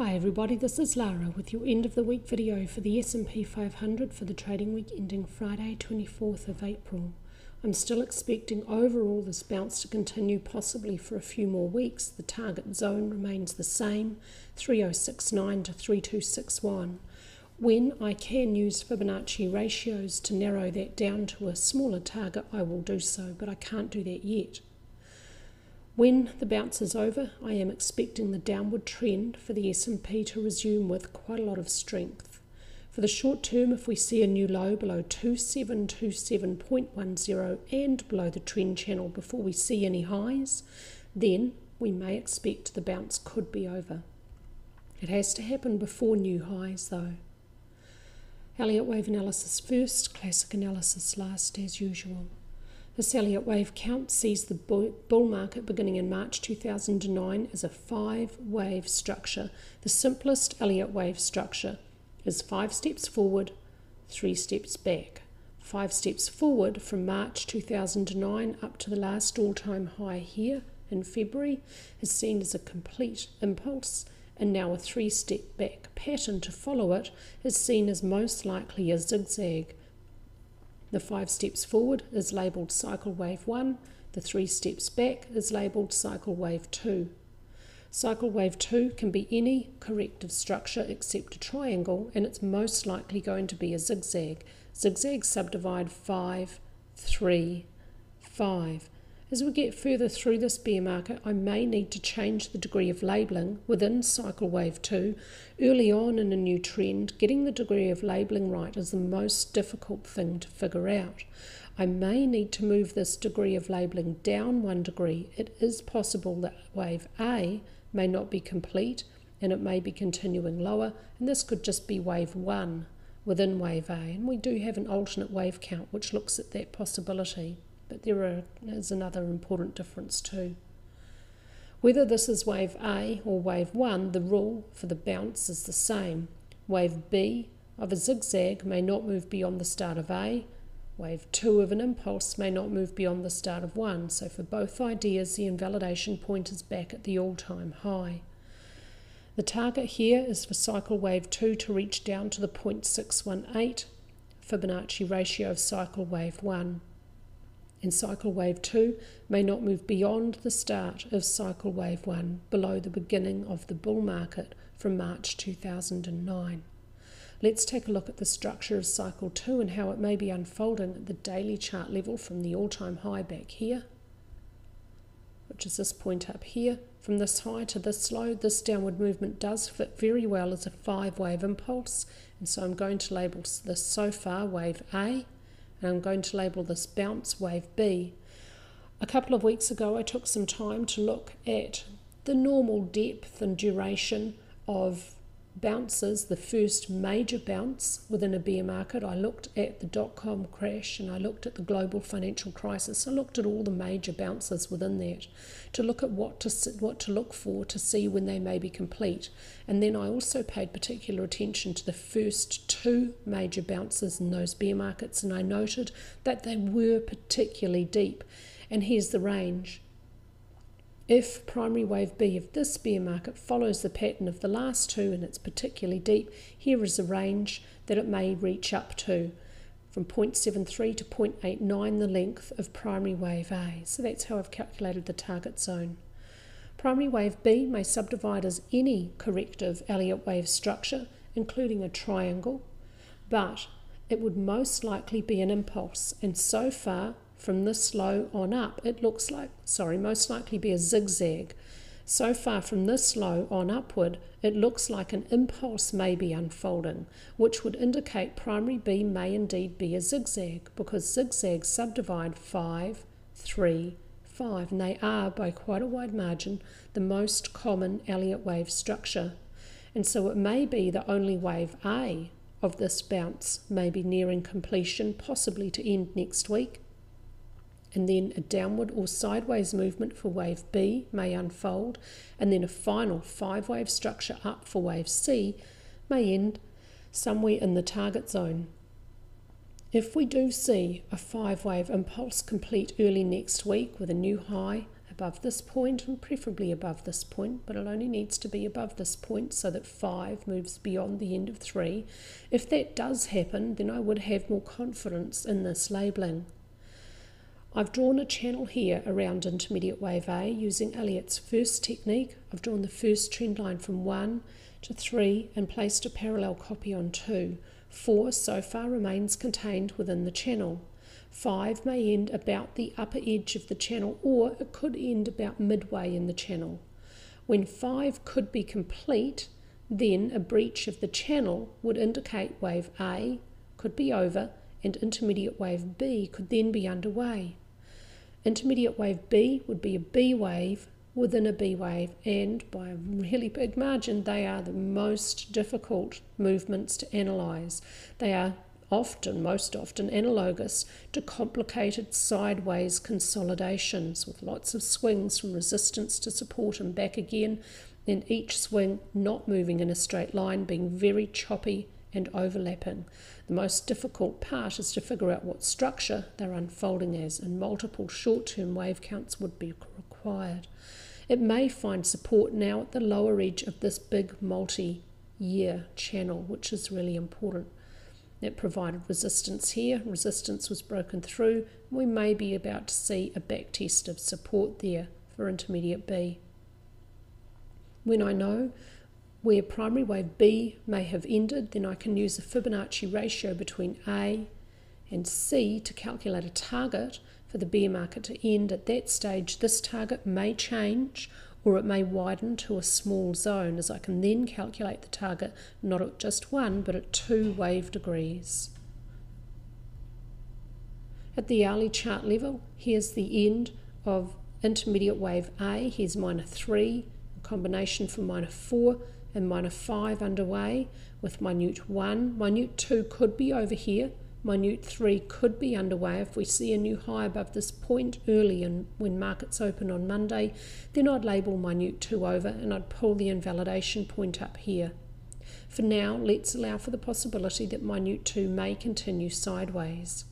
Hi everybody, this is Lara with your end of the week video for the S&P 500 for the trading week ending Friday 24th of April. I'm still expecting overall this bounce to continue possibly for a few more weeks. The target zone remains the same, 3069 to 3261. When I can use Fibonacci ratios to narrow that down to a smaller target, I will do so, but I can't do that yet. When the bounce is over, I am expecting the downward trend for the S&P to resume with quite a lot of strength. For the short term, if we see a new low below 2727.10 and below the trend channel before we see any highs, then we may expect the bounce could be over. It has to happen before new highs though. Elliott wave analysis first, classic analysis last as usual. The Elliott wave count sees the bull market beginning in March 2009 as a five wave structure. The simplest Elliott wave structure is five steps forward, three steps back. Five steps forward from March 2009 up to the last all time high here in February is seen as a complete impulse, and now a three step back pattern to follow it is seen as most likely a zigzag. The five steps forward is labelled cycle wave 1, the three steps back is labelled cycle wave 2. Cycle wave 2 can be any corrective structure except a triangle, and it's most likely going to be a zigzag. Zigzag subdivide 5, 3, 5. As we get further through this bear market, I may need to change the degree of labelling within cycle wave 2. Early on in a new trend, getting the degree of labelling right is the most difficult thing to figure out. I may need to move this degree of labelling down one degree. It is possible that wave A may not be complete and it may be continuing lower, and this could just be wave 1 within wave A. And we do have an alternate wave count which looks at that possibility but there are, is another important difference too. Whether this is wave A or wave 1, the rule for the bounce is the same. Wave B of a zigzag may not move beyond the start of A. Wave 2 of an impulse may not move beyond the start of 1. So for both ideas, the invalidation point is back at the all-time high. The target here is for cycle wave 2 to reach down to the 0.618 Fibonacci ratio of cycle wave 1 and cycle wave 2 may not move beyond the start of cycle wave 1 below the beginning of the bull market from March 2009. Let's take a look at the structure of cycle 2 and how it may be unfolding at the daily chart level from the all-time high back here, which is this point up here. From this high to this low, this downward movement does fit very well as a five-wave impulse, and so I'm going to label this so far wave A, and I'm going to label this bounce wave B. A couple of weeks ago I took some time to look at the normal depth and duration of bounces, the first major bounce within a bear market. I looked at the dot com crash and I looked at the global financial crisis. I looked at all the major bounces within that to look at what to what to look for to see when they may be complete. And then I also paid particular attention to the first two major bounces in those bear markets and I noted that they were particularly deep. And here's the range. If primary wave B of this bear market follows the pattern of the last two and it's particularly deep, here is a range that it may reach up to from 0.73 to 0.89 the length of primary wave A. So that's how I've calculated the target zone. Primary wave B may subdivide as any corrective Elliott wave structure, including a triangle, but it would most likely be an impulse, and so far from this low on up, it looks like, sorry, most likely be a zigzag. So far from this low on upward, it looks like an impulse may be unfolding, which would indicate primary B may indeed be a zigzag, because zigzags subdivide 5, 3, 5, and they are, by quite a wide margin, the most common Elliott wave structure. And so it may be the only wave A of this bounce may be nearing completion, possibly to end next week, and then a downward or sideways movement for wave B may unfold, and then a final five wave structure up for wave C may end somewhere in the target zone. If we do see a five wave impulse complete early next week with a new high above this point and preferably above this point, but it only needs to be above this point so that 5 moves beyond the end of 3. If that does happen, then I would have more confidence in this labelling. I've drawn a channel here around intermediate wave A using Elliott's first technique. I've drawn the first trend line from 1 to 3 and placed a parallel copy on 2. 4 so far remains contained within the channel. 5 may end about the upper edge of the channel or it could end about midway in the channel. When 5 could be complete, then a breach of the channel would indicate wave A could be over and intermediate wave B could then be underway. Intermediate wave B would be a B wave within a B wave, and by a really big margin, they are the most difficult movements to analyse. They are often, most often, analogous to complicated sideways consolidations with lots of swings from resistance to support and back again, and each swing not moving in a straight line, being very choppy and overlapping. The most difficult part is to figure out what structure they're unfolding as, and multiple short term wave counts would be required. It may find support now at the lower edge of this big multi year channel, which is really important. It provided resistance here. Resistance was broken through. We may be about to see a back test of support there for intermediate B. When I know where primary wave B may have ended, then I can use the Fibonacci ratio between A and C to calculate a target for the bear market to end. At that stage, this target may change or it may widen to a small zone as I can then calculate the target not at just one but at two wave degrees. At the hourly chart level, here's the end of intermediate wave A. Here's minor 3, a combination for minor 4 and minor 5 underway with minute 1. Minute 2 could be over here Minute 3 could be underway if we see a new high above this point early and when markets open on Monday, then I'd label Minute 2 over and I'd pull the invalidation point up here. For now, let's allow for the possibility that Minute 2 may continue sideways.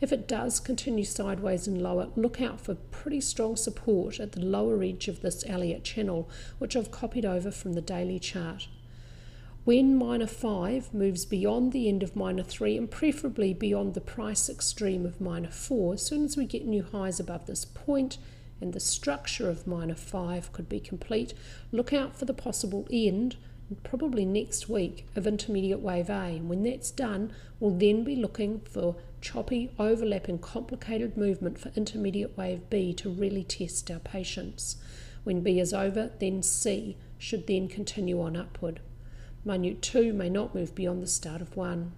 If it does continue sideways and lower, look out for pretty strong support at the lower edge of this Elliott channel, which I've copied over from the daily chart. When minor 5 moves beyond the end of minor 3 and preferably beyond the price extreme of minor 4, as soon as we get new highs above this point and the structure of minor 5 could be complete, look out for the possible end, probably next week, of intermediate wave A. When that's done, we'll then be looking for choppy, overlapping, complicated movement for intermediate wave B to really test our patience. When B is over, then C should then continue on upward. Minute 2 may not move beyond the start of 1.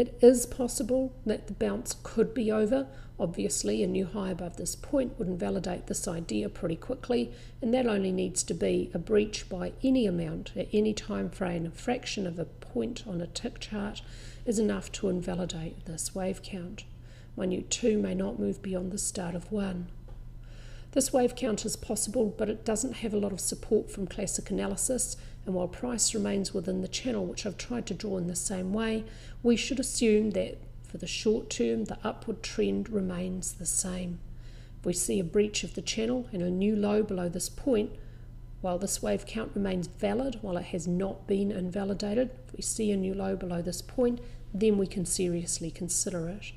It is possible that the bounce could be over. Obviously, a new high above this point would invalidate this idea pretty quickly, and that only needs to be a breach by any amount at any time frame. A fraction of a point on a tick chart is enough to invalidate this wave count. Minute 2 may not move beyond the start of 1. This wave count is possible, but it doesn't have a lot of support from classic analysis, and while price remains within the channel, which I've tried to draw in the same way, we should assume that for the short term, the upward trend remains the same. If we see a breach of the channel and a new low below this point, while this wave count remains valid, while it has not been invalidated, if we see a new low below this point, then we can seriously consider it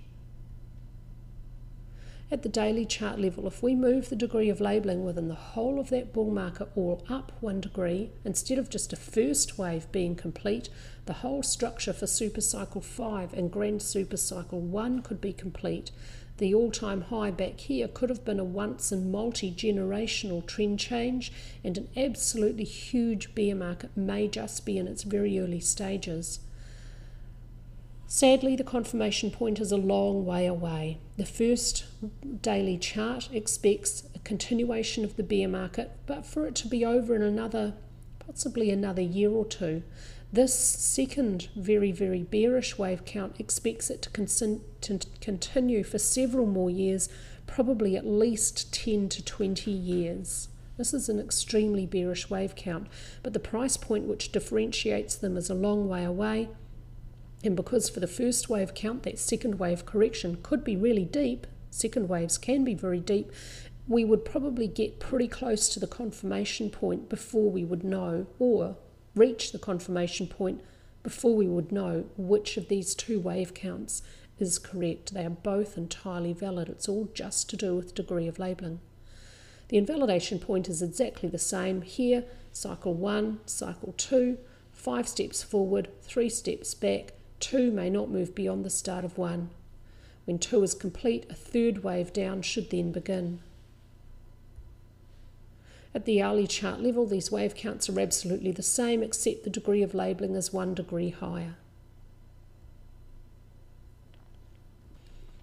at the daily chart level, if we move the degree of labelling within the whole of that bull market all up one degree, instead of just a first wave being complete, the whole structure for Supercycle 5 and Grand Supercycle 1 could be complete. The all time high back here could have been a once and multi generational trend change, and an absolutely huge bear market may just be in its very early stages. Sadly, the confirmation point is a long way away. The first daily chart expects a continuation of the bear market, but for it to be over in another, possibly another year or two. This second very, very bearish wave count expects it to, to continue for several more years, probably at least 10 to 20 years. This is an extremely bearish wave count, but the price point which differentiates them is a long way away and because for the first wave count, that second wave correction could be really deep, second waves can be very deep, we would probably get pretty close to the confirmation point before we would know, or reach the confirmation point before we would know which of these two wave counts is correct. They are both entirely valid. It's all just to do with degree of labelling. The invalidation point is exactly the same here cycle 1, cycle 2, 5 steps forward, 3 steps back. 2 may not move beyond the start of 1. When 2 is complete, a third wave down should then begin. At the hourly chart level, these wave counts are absolutely the same, except the degree of labelling is one degree higher.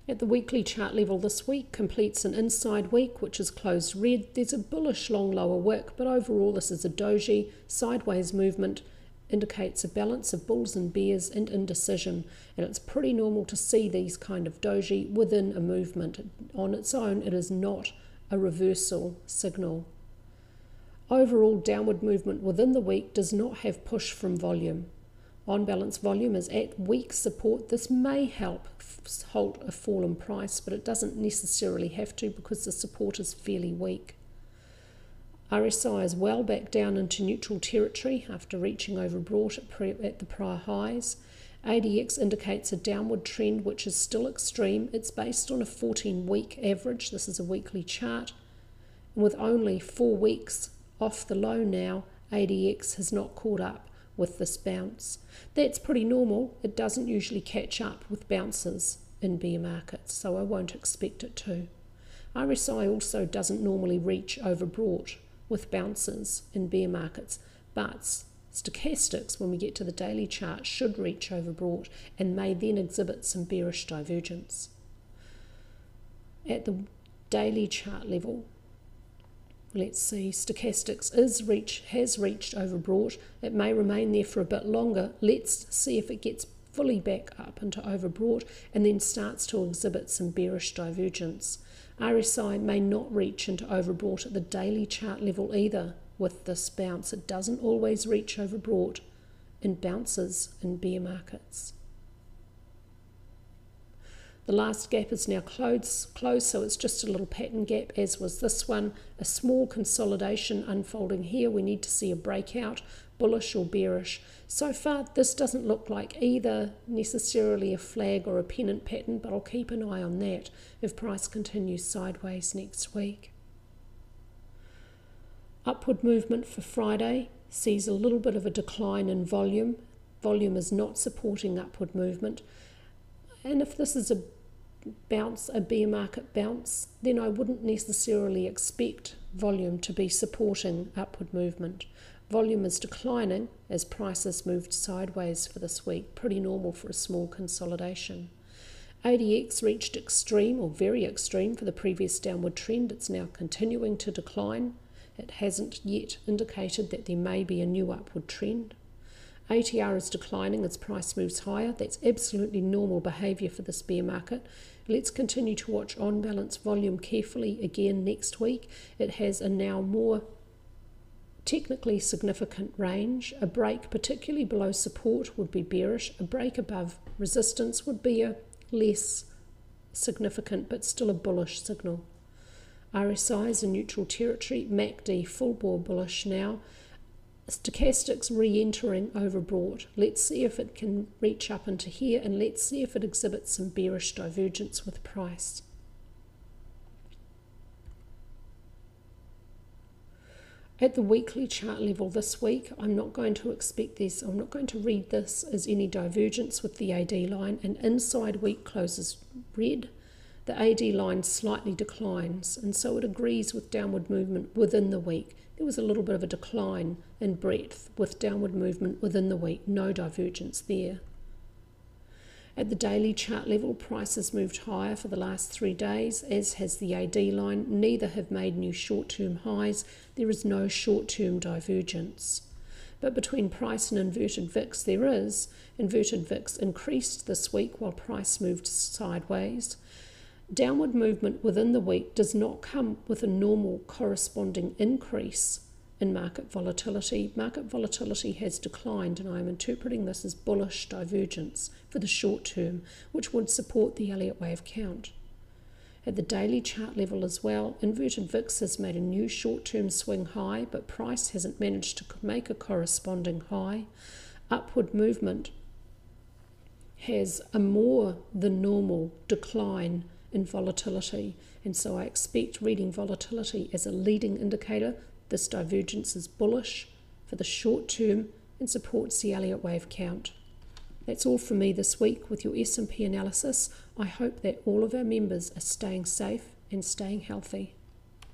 At the weekly chart level this week completes an inside week which is closed red. There's a bullish long lower wick, but overall this is a doji sideways movement indicates a balance of bulls and bears and indecision and it's pretty normal to see these kind of doji within a movement on its own it is not a reversal signal overall downward movement within the week does not have push from volume on balance volume is at weak support. This may help halt a fall in price, but it doesn't necessarily have to because the support is fairly weak. RSI is well back down into neutral territory after reaching overbought at, the prior highs. ADX indicates a downward trend which is still extreme. It's based on a 14 week average. This is a weekly chart. And with only four weeks off the low now, ADX has not caught up with this bounce. That's pretty normal. It doesn't usually catch up with bounces in bear markets, so I won't expect it to. RSI also doesn't normally reach overbought with bounces in bear markets, but stochastics, when we get to the daily chart, should reach overbought and may then exhibit some bearish divergence. At the daily chart level, let's see, stochastics is reach has reached overbought. It may remain there for a bit longer. Let's see if it gets fully back up into overbought and then starts to exhibit some bearish divergence. RSI may not reach into overbought at the daily chart level either with this bounce. It doesn't always reach overbought in bounces in bear markets. The last gap is now closed, closed, so it's just a little pattern gap, as was this one. A small consolidation unfolding here. We need to see a breakout, bullish or bearish. So far, this doesn't look like either necessarily a flag or a pennant pattern, but I'll keep an eye on that if price continues sideways next week. Upward movement for Friday sees a little bit of a decline in volume. Volume is not supporting upward movement. And if this is a bounce, a bear market bounce, then I wouldn't necessarily expect volume to be supporting upward movement. Volume is declining as prices moved sideways for this week, pretty normal for a small consolidation. ADX reached extreme or very extreme for the previous downward trend. It's now continuing to decline. It hasn't yet indicated that there may be a new upward trend. ATR is declining as price moves higher. That's absolutely normal behaviour for this bear market. Let's continue to watch on balance volume carefully again next week. It has a now more technically significant range. A break, particularly below support, would be bearish. A break above resistance would be a less significant but still a bullish signal. RSI is in neutral territory. MACD full bore bullish now. Stochastics re-entering overbought. Let's see if it can reach up into here and let's see if it exhibits some bearish divergence with price. At the weekly chart level this week, I'm not going to expect this, I'm not going to read this as any divergence with the AD line. An inside week closes red, the AD line slightly declines, and so it agrees with downward movement within the week. There was a little bit of a decline in breadth with downward movement within the week, no divergence there. At the daily chart level, prices moved higher for the last three days, as has the AD line. Neither have made new short term highs. There is no short term divergence. But between price and inverted VIX, there is. Inverted VIX increased this week while price moved sideways. Downward movement within the week does not come with a normal corresponding increase in market volatility. Market volatility has declined, and I am interpreting this as bullish divergence for the short term, which would support the Elliott wave count. At the daily chart level as well, inverted VIX has made a new short term swing high, but price hasn't managed to make a corresponding high. Upward movement has a more than normal decline in volatility, and so I expect reading volatility as a leading indicator. This divergence is bullish for the short term and supports the Elliott wave count. That's all from me this week with your S&P analysis. I hope that all of our members are staying safe and staying healthy.